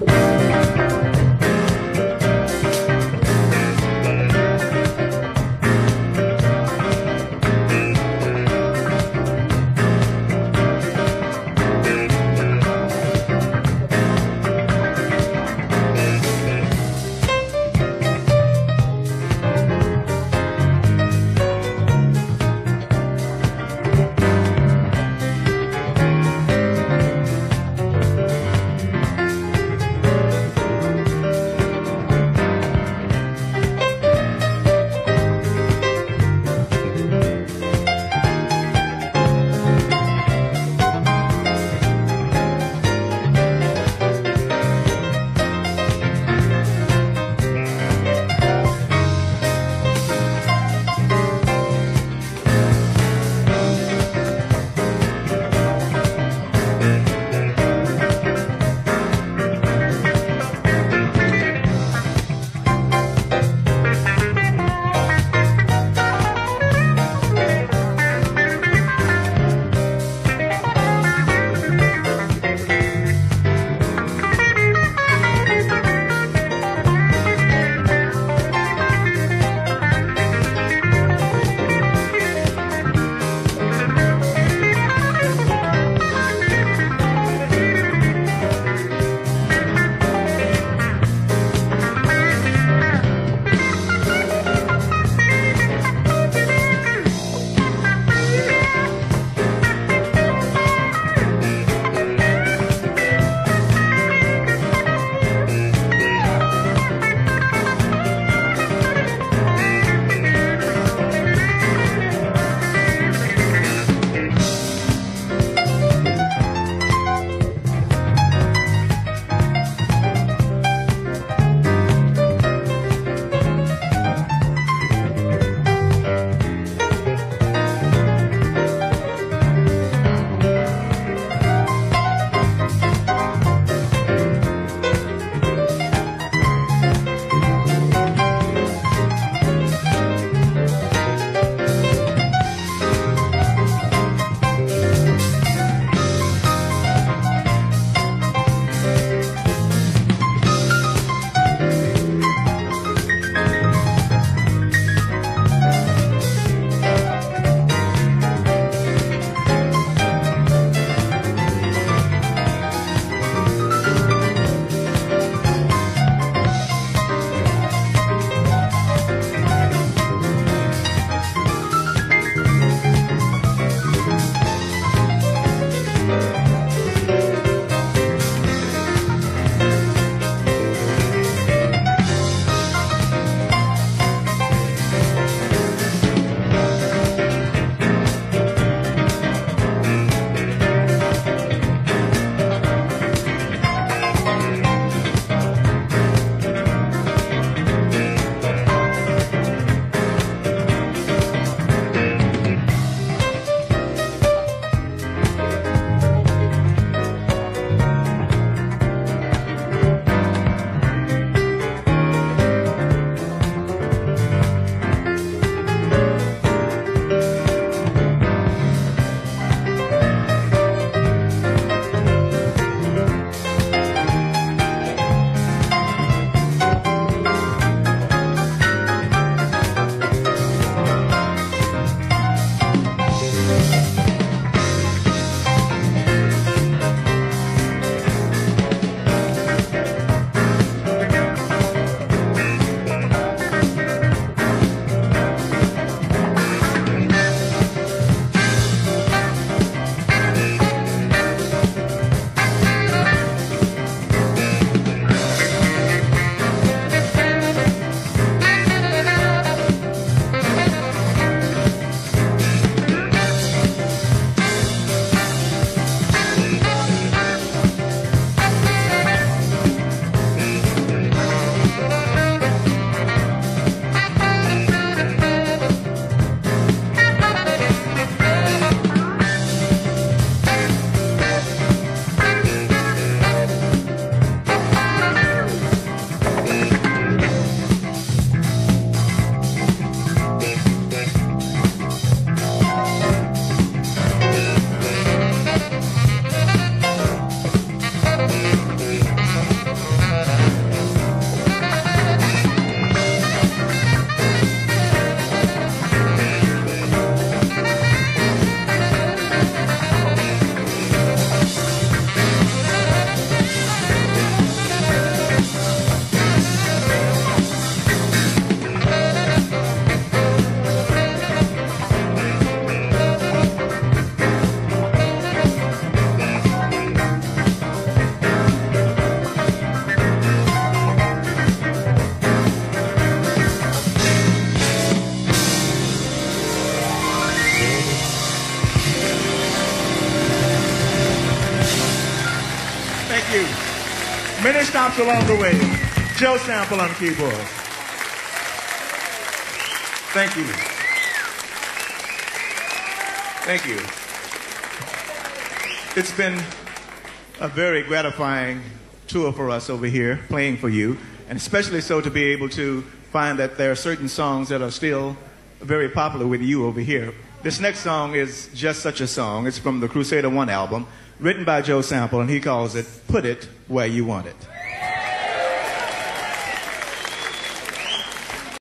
Bye. Many stops along the way. Joe Sample on keyboard. Thank you. Thank you. It's been a very gratifying tour for us over here, playing for you, and especially so to be able to find that there are certain songs that are still very popular with you over here. This next song is just such a song. It's from the Crusader One album, written by Joe Sample, and he calls it Put It Where You Want It.